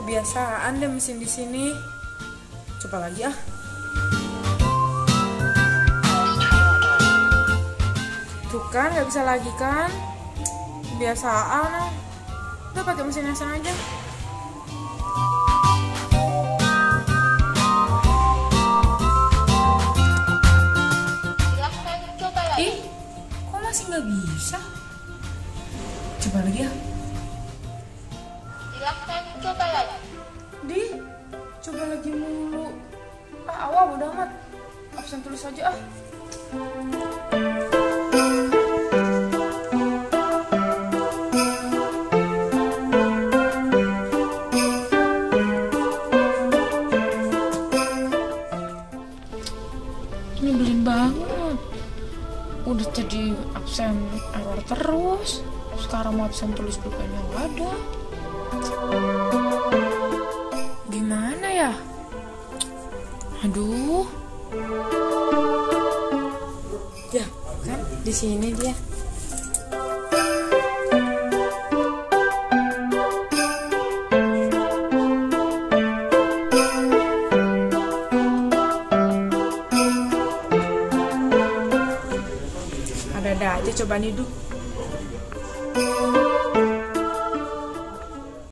kebiasaan deh mesin di sini. Coba lagi ah. Tuh kan nggak bisa lagi kan? Kebiasaan ah. Udah pakai mesin yang sana aja. Ih, kok masih nggak bisa? Coba lagi ya. Silahkan coba lagi. Lagi mulu. Ah, awal bodo amat. Absen tulis aja ah. Nyebelin banget. Udah jadi absen error terus. Sekarang mau absen tulis bukannya nggak ada. Gimana ya? Aduh. Ya, kan di sini dia. Ada-ada aja coba nih, Duh.